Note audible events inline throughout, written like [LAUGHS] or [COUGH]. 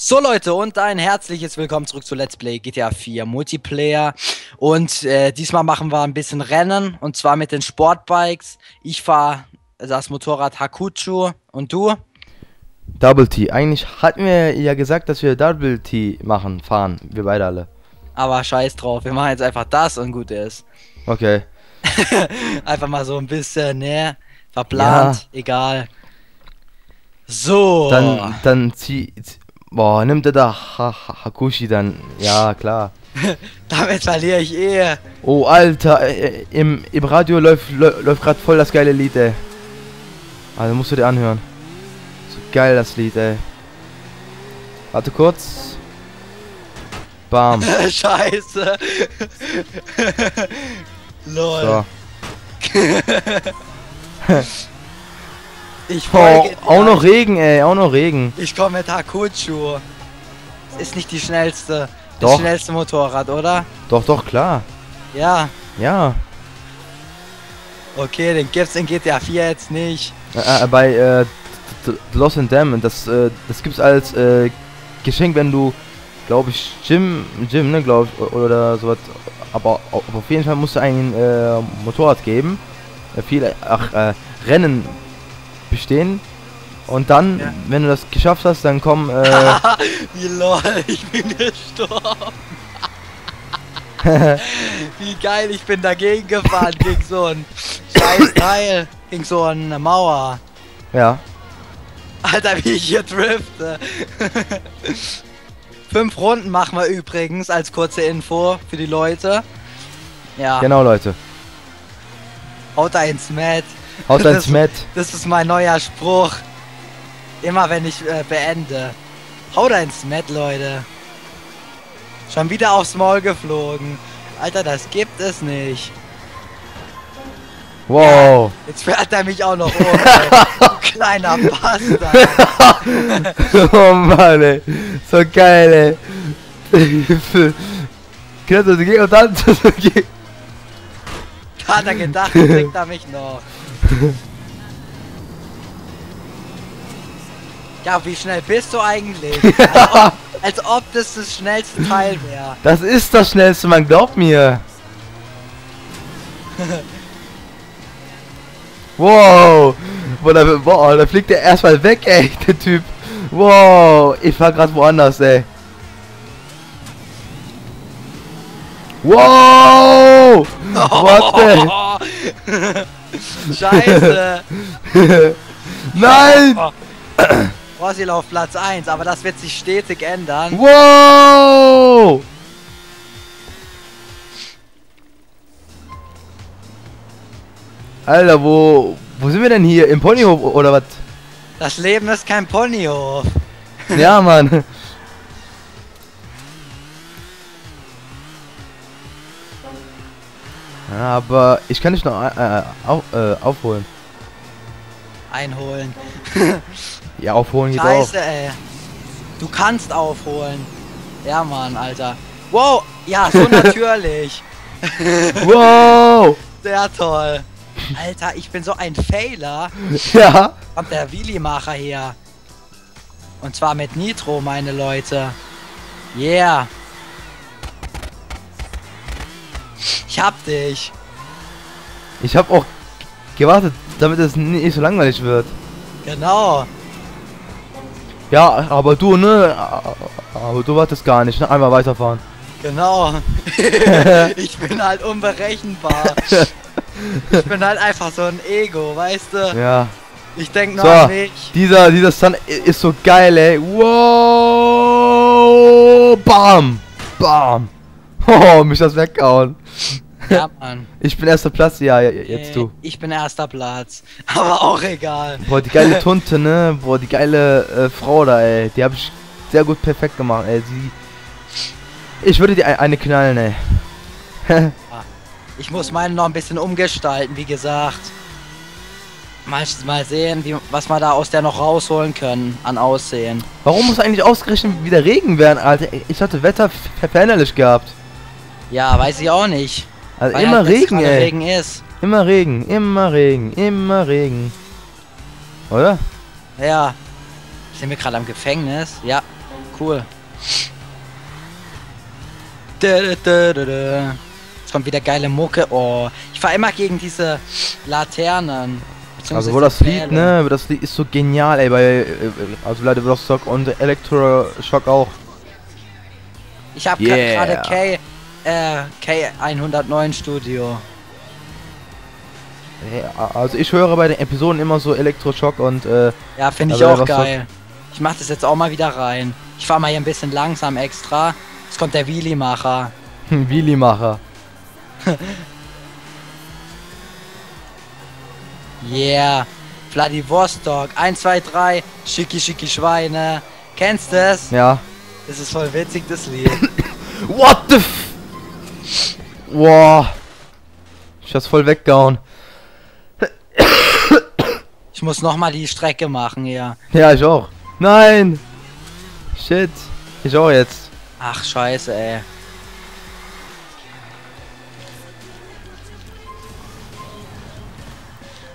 So Leute und ein herzliches Willkommen zurück zu Let's Play GTA 4 Multiplayer und äh, diesmal machen wir ein bisschen Rennen und zwar mit den Sportbikes. Ich fahre das Motorrad Hakuchu und du? Double T. Eigentlich hatten wir ja gesagt, dass wir Double T machen, fahren, wir beide alle. Aber scheiß drauf, wir machen jetzt einfach das und gut ist. Okay. [LAUGHS] einfach mal so ein bisschen, ne? Verplant, ja. egal. So. Dann, dann zieh, zieh Boah, nimmt er da ha ha Hakushi dann? Ja, klar. [LAUGHS] Damit verliere ich eh. Oh, Alter, äh, im, im Radio läuft, läuft gerade voll das geile Lied, ey. Also musst du dir anhören. So geil das Lied, ey. Warte kurz. Bam. [LAUGHS] Scheiße. [LAUGHS] Lol. So. Ich oh, auch noch Regen, ey, auch noch Regen. Ich komme mit Hakuchu. Ist nicht die schnellste, das doch. schnellste Motorrad, oder? Doch, doch, klar. Ja. Ja. Okay, den gibt's in GTA 4 jetzt nicht. Äh, äh, bei äh, Lost and Damned, das, äh, das gibt's als äh, Geschenk, wenn du, glaube ich, Jim, Jim, ne, glaube ich, oder sowas. Aber, aber, auf jeden Fall musst du ein äh, Motorrad geben. Äh, viele, ach, äh, Rennen bestehen. Und dann, ja. wenn du das geschafft hast, dann komm. Äh [LAUGHS] Wie lol, ich bin gestorben. [LAUGHS] Wie geil, ich bin dagegen gefahren, gegen so ein scheiß Teil, gegen so eine Mauer. Ja. Alter, wie ich hier drifte. [LAUGHS] Fünf Runden machen wir übrigens als kurze Info für die Leute. Ja. Genau, Leute. Haut eins Matt. Haut ans Matt. Das ist mein neuer Spruch. Immer wenn ich äh, beende. Haut ins Matt, Leute. Schon wieder aufs Maul geflogen. Alter, das gibt es nicht. Wow. Ja, jetzt fährt er mich auch noch um, [LAUGHS] Kleiner Bastard. [LAUGHS] oh Mann, ey. So geil, ey. Kennst du das und dann [LAUGHS] Hat er gedacht, kriegt er mich noch. [LAUGHS] ja, wie schnell bist du eigentlich? [LAUGHS] als, ob, als ob das das schnellste Teil wäre. Das ist das schnellste, man glaubt mir. [LAUGHS] wow. Boah, da, boah, da fliegt er erstmal weg, ey, der Typ. Wow, ich war gerade woanders, ey. Wow! What the? Scheiße! [LAUGHS] Nein! Rossil auf Platz 1, aber das wird sich stetig ändern. Wow! Alter, wo, wo sind wir denn hier? Im Ponyhof oder was? Das Leben ist kein Ponyhof. [LAUGHS] ja, Mann. Aber ich kann dich noch äh, auf, äh, aufholen. Einholen. [LAUGHS] ja, aufholen geht Scheiße, auch. ey. Du kannst aufholen. Ja, Mann, Alter. Wow, ja, so [LAUGHS] natürlich. wow. Sehr toll. Alter, ich bin so ein Failer. Ja. Kommt der Willi-Macher her. Und zwar mit Nitro, meine Leute. Yeah. Ich hab dich. Ich hab auch gewartet, damit es nicht so langweilig wird. Genau. Ja, aber du, ne? Aber du wartest gar nicht, ne? Einmal weiterfahren. Genau. [LAUGHS] [LAUGHS] ich bin halt unberechenbar. ich bin halt einfach so ein Ego, weißt du? Ja. Ich denk nur so, an mich. Dieser, dieser Stunt ist so geil, ey. Wow! Bam! Bam! [LAUGHS] Oh, mich das weggehauen. Ja, [LAUGHS] Mann. Ich bin erster Platz, ja, jetzt du. Ich bin erster Platz. [LAUGHS] Aber auch egal. Boah, die geile [LAUGHS] Tunte, ne? Boah, die geile äh, Frau da, ey. Die habe ich sehr gut perfekt gemacht, ey. Sie. Ich würde die eine knallen, ey. ich muss meinen noch ein bisschen umgestalten, wie gesagt. Mal, mal sehen, wie, was wir da aus der noch rausholen können an Aussehen. Warum muss eigentlich ausgerechnet wieder Regen werden, Alter? Ich hatte Wetter veränderlich gehabt. Ja, weiß ich auch nicht. Also Weil immer Regen, ey. Regen ist. Immer Regen, immer Regen, immer Regen. Oder? Ja. Sind wir gerade am Gefängnis? Ja. cool. Jetzt kommt wieder geile Mucke. Oh, ich fahr immer gegen diese Laternen. Also wo das Lied, ne, das Lied ist so genial, ey, bei, äh, also Leute Rostock und Elektroschock auch. Ich habe Yeah. gerade K, äh, K109 Studio. Also ich höre bei den Episoden immer so Elektroschock und, äh, Ja, finde ich auch geil. Ich mach das jetzt auch mal wieder rein. Ich fahr mal hier ein bisschen langsam extra. Jetzt kommt der Wheelie-Macher. Wheelie-Macher. Yeah. Vladivostok. 1, 2, 3. Schicki, schicki Schweine. Kennst du's? Ja. Das ist voll witzig, das Lied. What the f... Wow. Ich hab's voll weggehauen. Ich muss noch mal die Strecke machen hier. Ja, ich auch. Nein! Shit. Ich auch jetzt. Ach, scheiße, ey.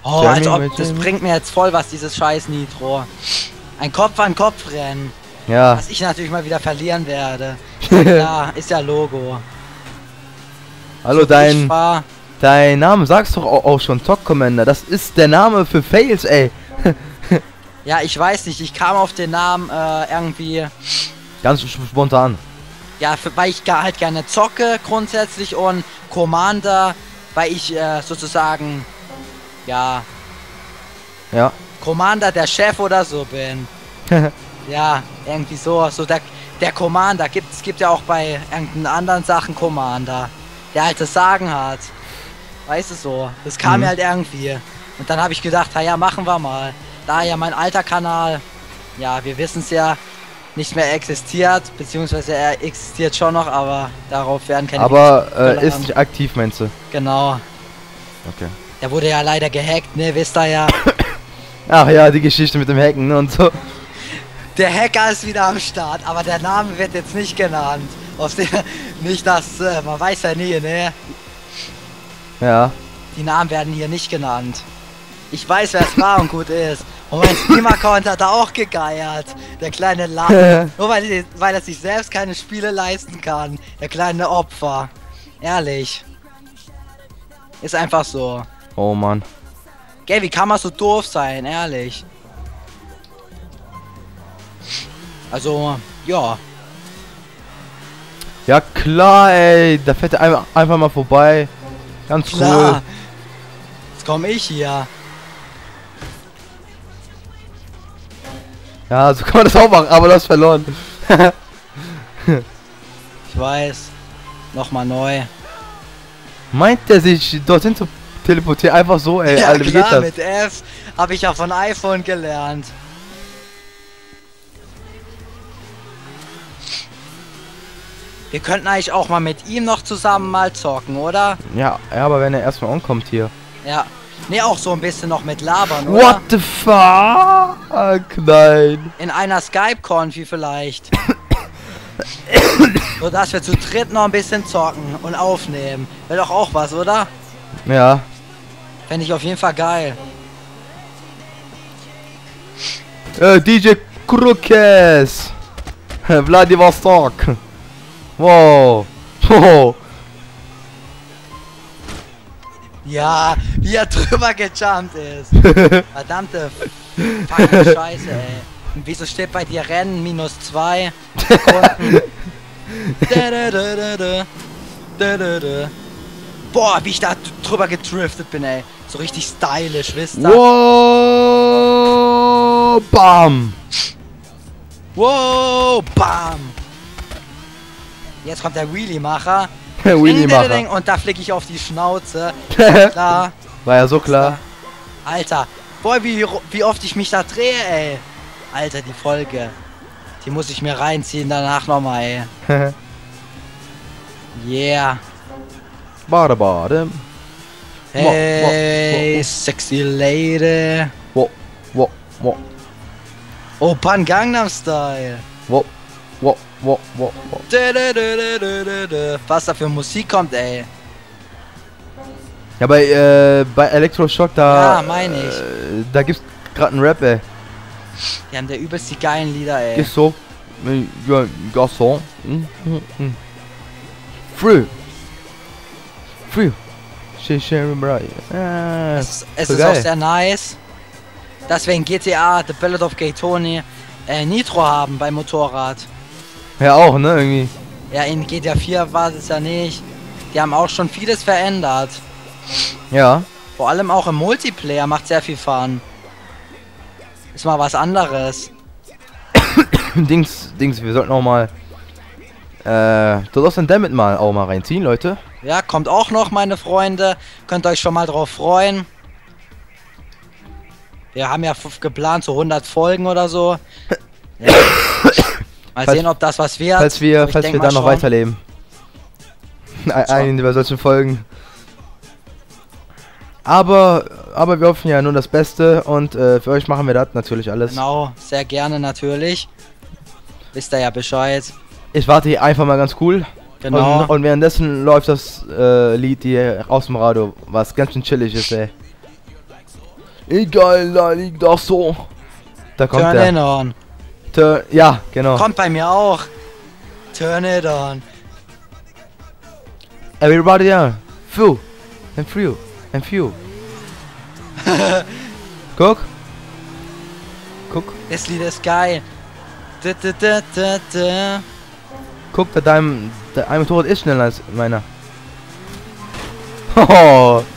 Oh, Jeremy als ob, das bringt mir jetzt voll was, dieses scheiß Nitro. Ein Kopf an Kopf rennen. Ja. Was ich natürlich mal wieder verlieren werde. [LAUGHS] Ja, ist ja Logo. Hallo, Ich dein, dein Name sagst doch auch, auch schon Talk Commander. Das ist der Name für Fails, ey. [LAUGHS] ja, ich weiß nicht, ich kam auf den Namen äh, irgendwie, Ganz sp- spontan. ja, für, weil ich gar, halt gerne zocke grundsätzlich und Commander, weil ich äh, sozusagen, ja, Ja. Commander der Chef oder so bin. [LAUGHS] Ja, irgendwie so, so der, der Commander gibt es gibt ja auch bei irgendeinen anderen Sachen Commander, der halt das Sagen hat. Weißt du so, das kam Mhm. mir halt irgendwie. Und dann habe ich gedacht, na ja, machen wir mal. Da ja mein alter Kanal, ja, wir wissen es ja, nicht mehr existiert, beziehungsweise er existiert schon noch, aber darauf werden keine Aber äh, ist nicht aktiv, meinst du? Genau. Okay. Der wurde ja leider gehackt, ne, wisst ihr ja. [COUGHS] Ach ja, die Geschichte mit dem Hacken und so. Der Hacker ist wieder am Start, aber der Name wird jetzt nicht genannt. Aus dem, nicht das, äh, man weiß ja nie, ne? Ja. Die Namen werden hier nicht genannt. Ich weiß, wer es war und gut ist. Und mein Steam-Account [LAUGHS] hat da auch gegeiert. Der kleine Lappen. [LAUGHS] Nur weil, weil er sich selbst keine Spiele leisten kann. Der kleine Opfer. Ehrlich. Ist einfach so. Oh Mann. Gell, wie kann man so doof sein? Ehrlich. Also, ja. Ja klar, ey. Da fährt er einfach, einfach mal vorbei. Ganz Klar. cool. Jetzt komme ich hier. Ja, so kann man das auch machen, aber du hast verloren. [LAUGHS] Ich weiß. Nochmal neu. Meint der sich dorthin zu teleportieren? Einfach so, ey. ja, Alter, klar, mit F habe ich ja von iPhone gelernt. Wir könnten eigentlich auch mal mit ihm noch zusammen mal zocken, oder? Ja, ja, aber wenn er erstmal ankommt hier. Ja. Ne, auch so ein bisschen noch mit labern, oder? What the fuck? Nein. In einer Skype-Konfi vielleicht. [COUGHS] so dass wir zu dritt noch ein bisschen zocken und aufnehmen. Wäre doch auch was, oder? Ja. Fände ich auf jeden Fall geil. Äh, DJ Krukes. Vladivostok. Wow. [LAUGHS] Wow. Ja, wie er drüber gejumpt ist. [LAUGHS] Verdammte fucking Scheiße, ey. Und wieso steht bei dir Rennen minus 2 Sekunden? Dä, dä, dä, dä, dä. Dä, dä, dä. Boah, wie ich da drüber gedriftet bin, ey. So richtig stylisch, wisst ihr? Wow. Bam. Wow, bam. Jetzt kommt der Wheelie-Macher. Willy Ding, ding, ding, Macher. Und da flick ich auf die Schnauze. [LAUGHS] Klar. War ja so klar. Alter, boah, wie, wie oft ich mich da drehe, ey. Alter, die Folge. Die muss ich mir reinziehen danach nochmal, ey. [LAUGHS] Yeah. Bade, bade. Hey, sexy lady. Wow, wow, wow, Oh, Pan Gangnam Style. wow, wow, wow, wow, wow. Was da für Musik kommt, ey. Ja, bei, äh, bei Elektroschock da. Ja, mein ich. Äh, da gibt's gerade einen Rap, ey. Die haben der übelst die geilen Lieder, ey. Ist so. Ja, Garçon. Hm, hm, hm. Früh. Früh. Ah, Es, es so ist geil. auch sehr nice, dass wir in GTA The Ballad of Gay Tony äh, Nitro haben beim Motorrad. Ja, auch, ne, irgendwie. Ja, in GTA 4 war es ja nicht. Die haben auch schon vieles verändert. Ja. Vor allem auch im Multiplayer macht sehr viel Fun. Ist mal was anderes. [COUGHS] Dings, Dings, wir sollten auch mal. Äh, The Lost and Damned mal auch mal reinziehen, Leute. Ja, kommt auch noch, meine Freunde. Könnt euch schon mal drauf freuen. Wir haben ja geplant, so 100 Folgen oder so. [COUGHS] Ja. Mal Falls- sehen, ob das was wird. Falls wir, falls wir dann noch weiterleben. Ein- Einen über solche Folgen. Aber, aber wir hoffen ja nur das Beste und äh, für euch machen wir das natürlich alles. Genau, sehr gerne natürlich. Wisst ihr ja Bescheid. Ich warte hier einfach mal ganz cool. Genau. Und, und währenddessen läuft das äh, Lied hier aus dem Radio, was ganz schön chillig ist, ey. Egal, da liegt doch so. Da kommt Turn der. Turn, ja, genau. Kommt bei mir auch. Turn it on. Everybody down. Few. And few. And few. [LAUGHS] Guck. Guck. Das Lied ist geil. Da, da, da, da. Guck, da dein, dein Motorrad ist schneller als meiner. Oh. [LAUGHS]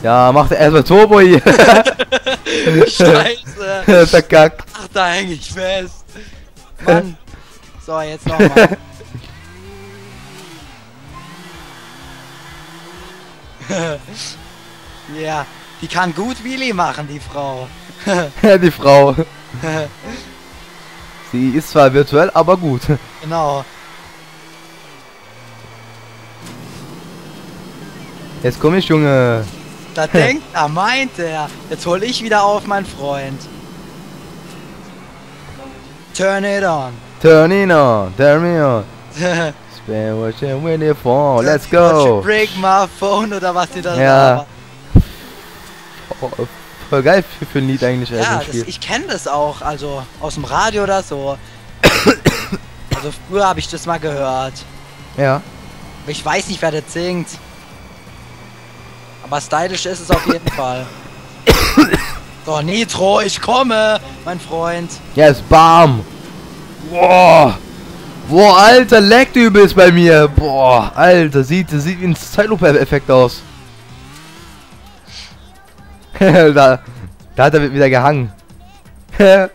Ja, macht er erstmal Turbo hier. [LAUGHS] Scheiße. Verkackt. Da häng ich fest. [LAUGHS] Mann. So, jetzt nochmal. [LAUGHS] Ja, die kann gut Wheelie machen, die Frau. [LAUGHS] Die Frau. Sie ist zwar virtuell, aber gut. Genau. Jetzt komm ich, Junge. Da denkt er, meint er. Jetzt hol ich wieder auf, mein Freund. Turn it on. Turn it on, turn me on. [LAUGHS] Spend what you're waiting for. Let's go. Break my phone oder was die da Ja. labern. Oh, voll geil für, für ein Lied eigentlich. Ja, so ein das, ich kenne das auch, also aus dem Radio oder so. [COUGHS] also früher habe ich das mal gehört. ja. Aber ich weiß nicht, wer das singt. Aber stylisch ist es auf jeden [COUGHS] Fall. [COUGHS] So, Nitro, ich komme, mein Freund. Yes, bam. Boah. Boah, Alter, leckt übelst bei mir. Boah, Alter, sieht, sieht wie ein Zeitlupe-Effekt aus. [LAUGHS] da, da hat er wieder gehangen. [LAUGHS] der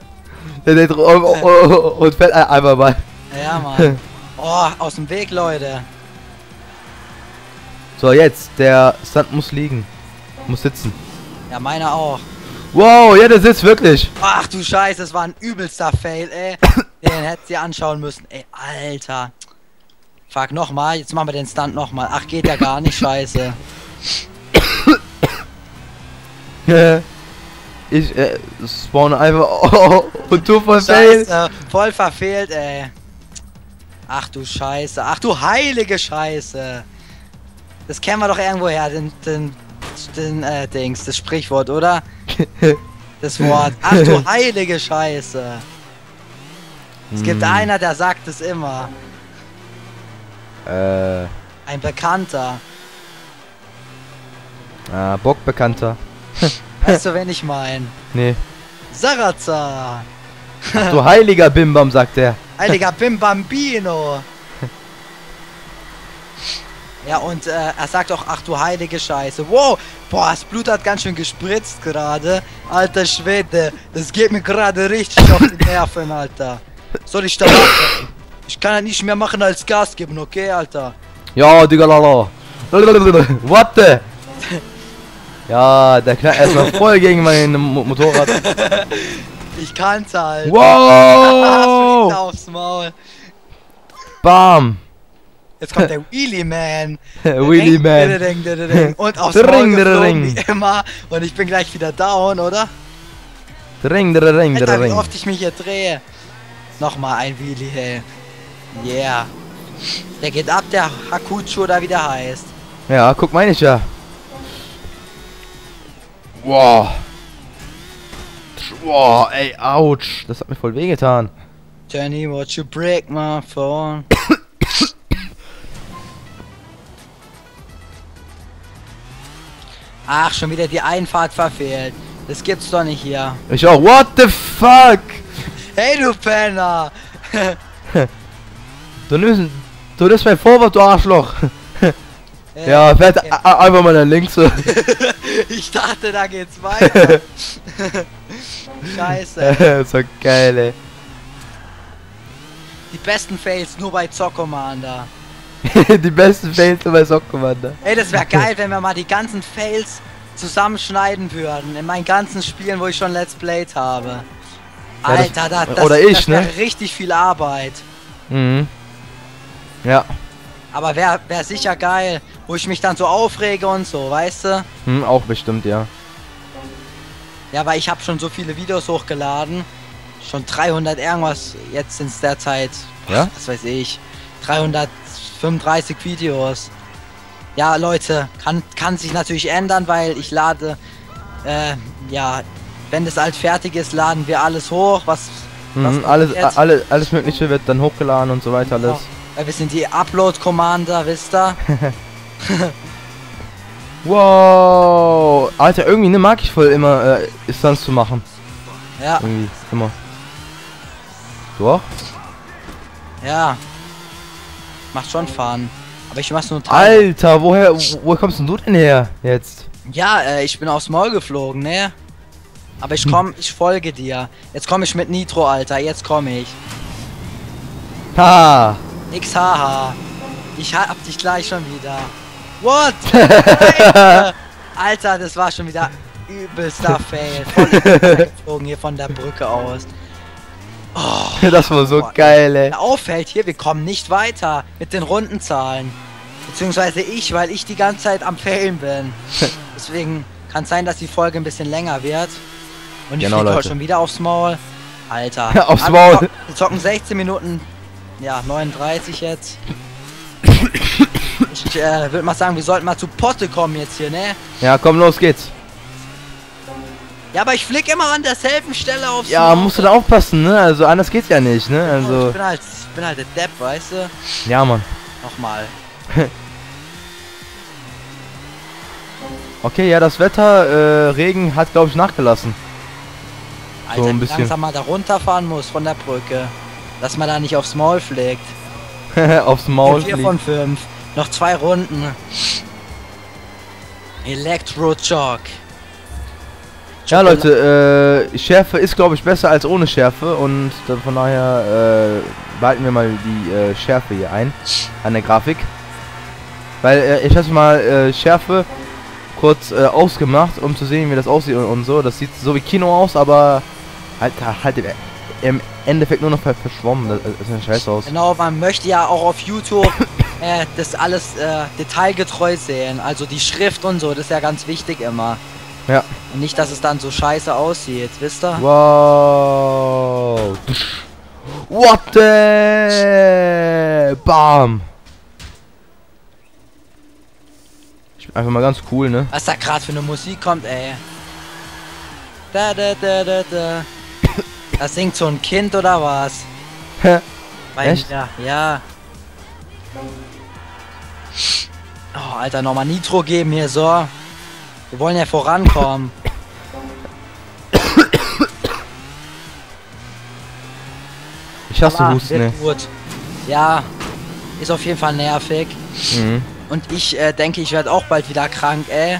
dreht oh, oh, und fällt ein- einfach mal. Ja, Mann. [LAUGHS] Oh, aus dem Weg, Leute. So, jetzt, der Stand muss liegen. Muss sitzen. Ja, meiner auch. Wow, ja, der sitzt wirklich. Ach du Scheiße, das war ein übelster Fail, ey. [COUGHS] Den hättest ihr anschauen müssen. Ey, Alter. Fuck, nochmal. Jetzt machen wir den Stunt nochmal. Ach, geht ja gar nicht, scheiße. [COUGHS] ich äh, spawn einfach oh, und tu voll fail. Voll verfehlt, ey. Ach du Scheiße. Ach du heilige Scheiße. Das kennen wir doch irgendwo her, den, den, den, äh, Dings, das Sprichwort, oder? Das Wort. Ach du [LAUGHS] heilige Scheiße. Es gibt Hm. einer, der sagt es immer. Äh, Ein Bekannter. ah, Bockbekannter. [LAUGHS] Weißt du, wen ich mein? Nee. Sarazar. Du heiliger Bimbam, sagt er. Heiliger [LAUGHS] Bim Bambino. Ja, und äh, er sagt auch, ach du heilige Scheiße. Wow, boah, das Blut hat ganz schön gespritzt gerade. Alter Schwede, das geht mir gerade richtig auf die Nerven, Alter. Soll ich da machen? Ich kann ja nicht mehr machen als Gas geben, okay, Alter? Ja, Digga, lala. [LAUGHS] What the? Ja, der knallt erstmal voll gegen mein Mo Motorrad. [LAUGHS] Ich kann's halt. Wow! [LAUGHS] aufs Maul. Bam! Jetzt kommt der [LAUGHS] Wheelie Man. Wheelie Man. Und aufs geflogen, ding. wie immer. Und ich bin gleich wieder down, oder? Ring, der Ring, der Alter, wie Ring. oft ich mich hier drehe. Nochmal ein Wheelie, hey. Yeah. Der geht ab, der Hakucho oder wie der heißt. Ja, guck meine ich ja. Wow. Wow, ey, ouch. Das hat mir voll wehgetan. Danny, what you break my phone? [COUGHS] Ach, schon wieder die Einfahrt verfehlt. Das gibt's doch nicht hier. Ich auch. What the fuck? Hey, du Penner! [LAUGHS] Du nimmst, du nimmst mein Vorwort, du Arschloch. Ja, fährt okay. einfach mal nach links. [LAUGHS] Ich dachte, da geht's weiter. [LAUGHS] Scheiße. so geil, ey. Die besten Fails nur bei Zock Commander. [LAUGHS] Die besten Fails bei Sock Commander. Ey, das wäre geil, wenn wir mal die ganzen Fails zusammenschneiden würden. In meinen ganzen Spielen, wo ich schon Let's Played habe. Ja, das- Alter, da, das, oder ich, das wär ne? richtig viel Arbeit. Mhm. Ja. Aber wäre wär sicher geil, wo ich mich dann so aufrege und so, weißt du? Hm, auch bestimmt, ja. Ja, weil ich habe schon so viele Videos hochgeladen. Schon 300 irgendwas jetzt in der Zeit. Ja? Was weiß ich. 335 Videos. Ja, Leute, kann, kann sich natürlich ändern, weil ich lade, äh, ja, wenn das halt fertig ist, laden wir alles hoch, was, Mhm, was alles, jetzt- alle, alles Mögliche wird dann hochgeladen und so weiter, alles. Weil wir sind die Upload-Commander, wisst ihr? [LAUGHS] Wow! Alter, irgendwie ne mag ich voll immer äh, Stunts zu machen. Ja, Irgendwie, immer. Du auch? ja. Macht schon Fun. Aber ich mach's nur Teil. Alter, woher, wo- woher kommst denn du denn her jetzt? Ja, äh, ich bin aufs Maul geflogen, ne? Aber Hm. ich komm, ich folge dir. Jetzt komme ich mit Nitro, Alter. Jetzt komme ich. Ha! XHH. Ich hab dich gleich schon wieder. What? [LAUGHS] Alter, Alter, das war schon wieder übelster Fail. Voll [LAUGHS] geflogen hier von der Brücke aus. [LAUGHS] das war so Boah. geil, ey. Auffällt hier, wir kommen nicht weiter mit den Rundenzahlen. Beziehungsweise ich, weil ich die ganze Zeit am Failen bin. [LAUGHS] Deswegen kann es sein, dass die Folge ein bisschen länger wird. Und ich Genau, fliege heute schon wieder aufs Maul. Alter. [LAUGHS] Aufs Aber Maul. Wir zocken, wir zocken 16 Minuten. Ja, 39 jetzt. Ich äh, würde mal sagen, wir sollten mal zu Potte kommen jetzt hier, ne? Ja, komm, los geht's. Ja, aber ich flieg immer an derselben Stelle aufs Ja, musst du da aufpassen, ne? Also anders geht's ja nicht, ne? Ich Also, bin halt, ich bin halt der Depp, weißt du? ja, Mann. Nochmal. [LAUGHS] Okay, ja, das Wetter, äh, Regen hat, glaube ich, nachgelassen. Alter, So ein bisschen. langsam mal da runterfahren muss von der Brücke. Dass man da nicht aufs Maul fliegt. [LAUGHS] Aufs Maul fliegt. von fünf. Noch zwei Runden. Electro-Jog. Ja, Leute, äh, Schärfe ist, glaube ich, besser als ohne Schärfe und dann von daher äh, behalten wir mal die äh, Schärfe hier ein an der Grafik. Weil äh, ich habe mal äh, Schärfe kurz äh, ausgemacht, um zu sehen, wie das aussieht und, und so. Das sieht so wie Kino aus, aber halt, halt im, Endeffekt nur noch ver- verschwommen. Das, das sieht scheiße aus. Genau, man möchte ja auch auf YouTube äh, das alles äh, detailgetreu sehen. Also die Schrift und so, das ist ja ganz wichtig immer. Ja. Und nicht, dass es dann so scheiße aussieht, wisst ihr? Wow. What the? Bam. Ich bin einfach mal ganz cool, ne? Was da gerade für eine Musik kommt, ey. Da, da, da, da, da. Das singt so ein Kind oder was? Bei Echt? mir, ja. Oh, Alter, nochmal Nitro geben hier, so. Wir wollen ja vorankommen. Ich hasse Aber Husten, wird ne? gut. Ja, ist auf jeden Fall nervig. Mhm. Und ich äh, denke, ich werde auch bald wieder krank, ey.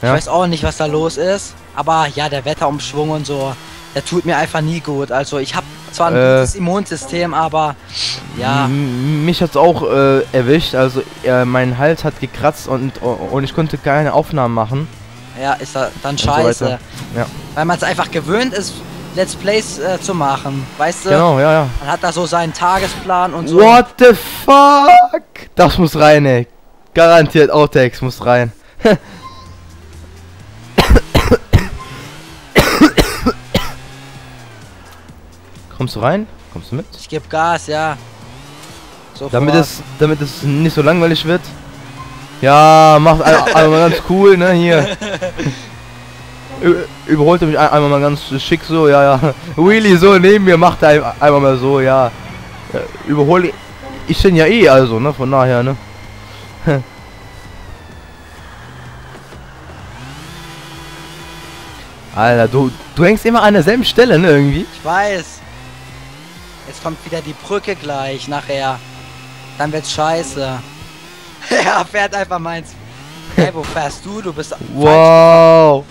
Ich Ja. weiß auch nicht, was da los ist. Aber ja, der Wetterumschwung und so, der tut mir einfach nie gut. Also ich habe zwar ein Äh. gutes Immunsystem, aber ja, Mich hat's auch äh, erwischt, also äh, mein Hals hat gekratzt und, und ich konnte keine Aufnahmen machen. Ja, ist da dann so scheiße. weiter. Ja. Weil man es einfach gewöhnt ist, Let's Plays äh, zu machen. Weißt du? Genau, ja, ja. Man hat da so seinen Tagesplan und so. What the fuck? Das muss rein, ey. Garantiert Outtakes muss rein. [COUGHS] Kommst du rein? Kommst du mit? Ich gebe Gas, ja. Sofort. Damit es, damit es nicht so langweilig wird. Ja, macht einfach mal ganz cool, ne, hier. überholte mich ein, einmal mal ganz schick so, ja, ja. Wheelie so neben mir, macht er ein- einmal mal so, ja. überhole ich den ja eh, also, ne, von daher, ne. [LAUGHS] Alter, du, du hängst immer an derselben Stelle, ne, irgendwie. Ich weiß. Jetzt kommt wieder die Brücke gleich nachher. Dann wird's scheiße. [LAUGHS] er fährt einfach meins. Hey, wo fährst du? Du bist falsch. Wow.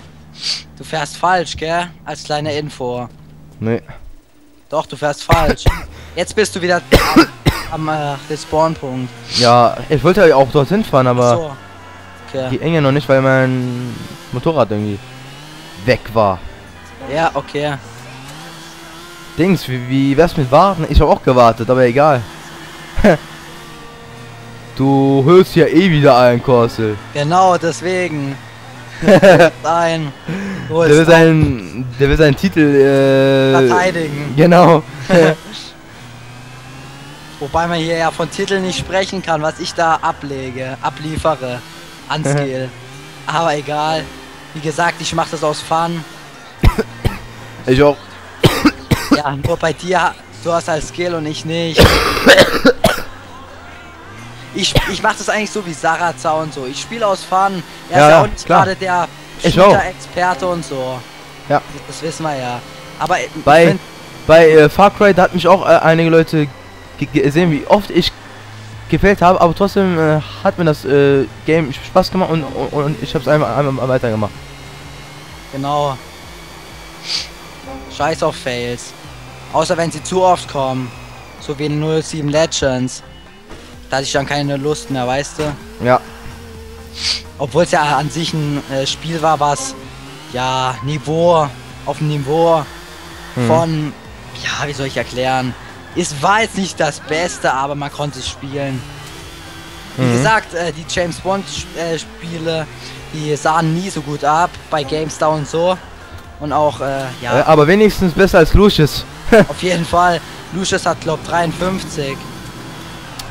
Du fährst falsch, gell? Als kleine Info. Nee. Doch, du fährst falsch. [LAUGHS] Jetzt bist du wieder am, am äh, Respawn-Punkt. Ja, ich wollte ja auch dorthin fahren, aber So. Okay. die enge noch nicht, weil mein Motorrad irgendwie weg war. Ja, okay. Dings, wie, wie wär's mit Warten? Ich habe auch gewartet, aber egal. [LAUGHS] du hörst ja eh wieder ein, Korsel. Genau, deswegen. [LAUGHS] Nein. Der will seinen, der will seinen Titel, äh, Verteidigen. [LAUGHS] Genau. [LAUGHS] Wobei man hier ja von Titeln nicht sprechen kann, was ich da ablege, abliefere an Skill. Aber egal. Wie gesagt, ich mache das aus Fun. ich auch. Ja, nur bei dir, du hast halt Skill und ich nicht. Ich, ich mache das eigentlich so wie Sarazar und so. Ich spiele aus Fun. Er Ja, ist ja auch nicht klar. gerade der. Shooter-Experte und so. Ja. Das wissen wir ja. Aber ich Bei, find- bei äh, Far Cry, da hat mich auch äh, einige Leute ge- gesehen, wie oft ich gefällt habe, aber trotzdem äh, hat mir das äh, Game Spaß gemacht und, und, und ich habe es einfach einmal weitergemacht. Genau. Scheiß auf Fails. Außer wenn sie zu oft kommen. So wie in 07 Legends. Da hatte ich dann keine Lust mehr, weißt du? Ja. Obwohl es ja an sich ein äh, Spiel war, was ja Niveau auf dem Niveau Mhm. von ja, wie soll ich erklären? Es war jetzt nicht das Beste, aber man konnte es spielen. Wie Mhm. gesagt, äh, die James Bond äh, Spiele, die sahen nie so gut ab bei GameStar und so. Und auch, äh, ja, Äh, aber wenigstens besser als Lucius. [LAUGHS] auf jeden Fall. Lucius hat, glaub 53.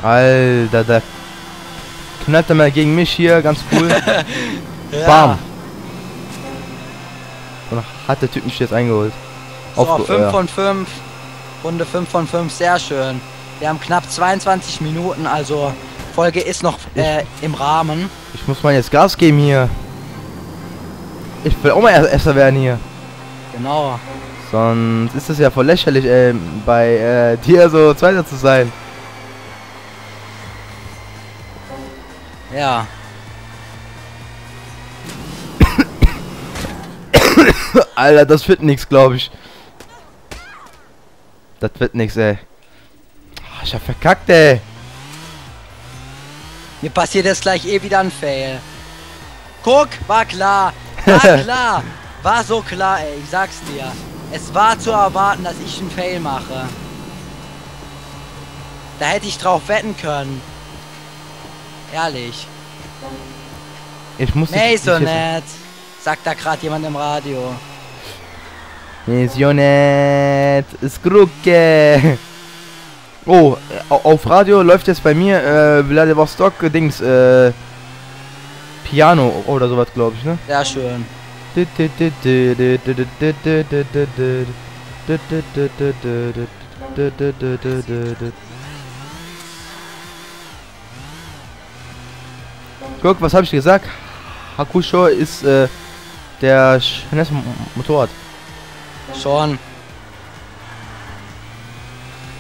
Alter, da knallt er mal gegen mich hier, ganz cool. [LAUGHS] Ja. Bam. Und hat der Typ mich jetzt eingeholt. So, Aufge- 5 ja. von 5. Runde 5 von 5, sehr schön. Wir haben knapp 22 Minuten, also Folge ist noch äh, im Rahmen. Ich muss mal jetzt Gas geben hier. Ich will auch mal Er- Erster werden hier. Genau. Sonst ist es ja voll lächerlich, äh, bei äh, dir so Zweiter zu sein. Ja. Alter, das wird nix, glaube ich. Das wird nix, ey. Ah, Ich hab verkackt, ey. Mir passiert jetzt gleich eh wieder ein Fail. Guck, war klar. War [LAUGHS] klar. War so klar, ey. Ich sag's dir. Es war zu erwarten, dass ich einen Fail mache. Da hätte ich drauf wetten können. Ehrlich. Ich muss nett. Sagt da gerade jemand im Radio. Missionet, Skrucke. Oh, äh, au- auf Radio läuft jetzt bei mir äh, Vladivostok Dings, äh, Piano oder sowas, glaube ich, ne? Sehr schön. Guck, was habe ich gesagt? Hakusho ist äh, der schnellste Mo- Motorrad. Schon.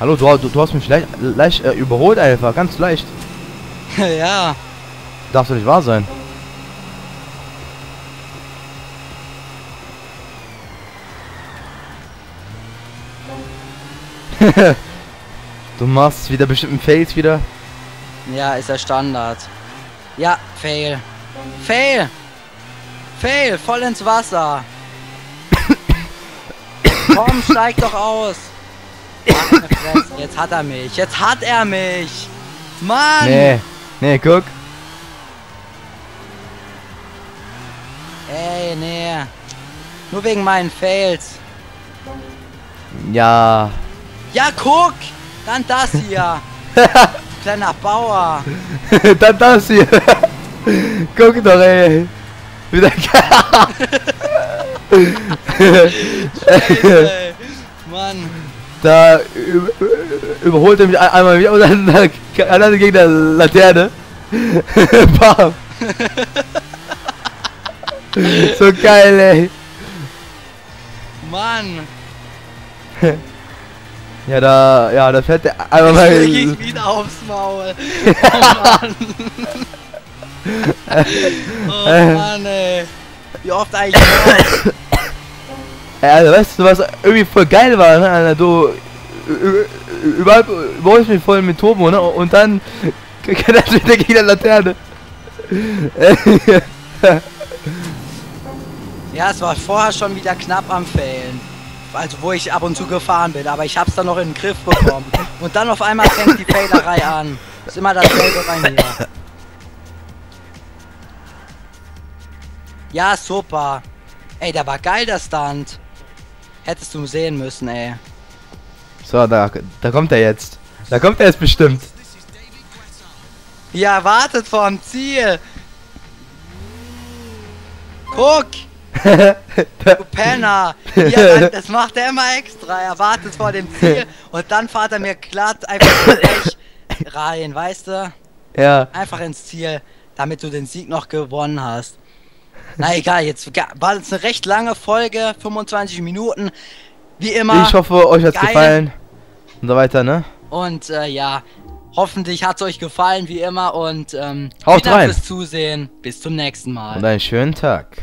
Hallo, du, du, du hast mich leicht, leicht äh, überholt einfach, ganz leicht. [LAUGHS] ja. Darf doch nicht wahr sein. [LAUGHS] du machst wieder bestimmten Fails wieder. Ja, ist der Standard. Ja, Fail. Fail! Fail! Voll ins Wasser! Komm, steig doch aus! Fresse, Jetzt hat er mich! Jetzt hat er mich! Mann! Nee, nee, guck. Ey, nee. Nur wegen meinen Fails. Ja. Ja, guck! Dann das hier! [LAUGHS] Kleiner Bauer! [LAUGHS] Dann das hier. [LAUGHS] guck doch, ey. Wieder. Scheiße, ey. Mann. Da über, überholt er mich ein- einmal wieder und dann, dann, dann gegen der Laterne. [LAUGHS] Bam. so geil, ey. Mann. Ja, da, ja, da fährt der einmal krieg ich mal. wieder aufs Maul. [LAUGHS] Oh Mann. oh Mann, ey. Wie oft eigentlich? Ey, Alter, weißt du, was irgendwie voll geil war, ne? Alter, du ü- ü- überall überholst mich voll mit Turbo, ne? Und dann [LAUGHS] kann das wieder gegen der Laterne. Ja, es war vorher schon wieder knapp am Fällen. Also wo ich ab und zu gefahren bin, aber ich hab's dann noch in den Griff bekommen. Und dann auf einmal fängt die Fehlerei an. Ist immer dasselbe bei mir. Ja, super. Ey, der war geil, der Stunt. Hättest du sehen müssen, ey. So, da, da kommt er jetzt. Da kommt er jetzt bestimmt. Ja, wartet vorm Ziel. Guck, du [LAUGHS] Penner. Ja, dann, [LAUGHS] das macht er immer extra. Er wartet vor dem Ziel und dann fahrt er mir glatt einfach [LAUGHS] rein, weißt du? ja. Einfach ins Ziel, damit du den Sieg noch gewonnen hast. Na egal, jetzt war jetzt eine recht lange Folge, 25 Minuten. Wie immer. Ich hoffe, euch hat's geil. gefallen. Und so weiter, ne? Und äh, ja, hoffentlich hat's euch gefallen, wie immer. Und ähm, Haut vielen Dank rein. fürs Zusehen. Bis zum nächsten Mal. Und einen schönen Tag.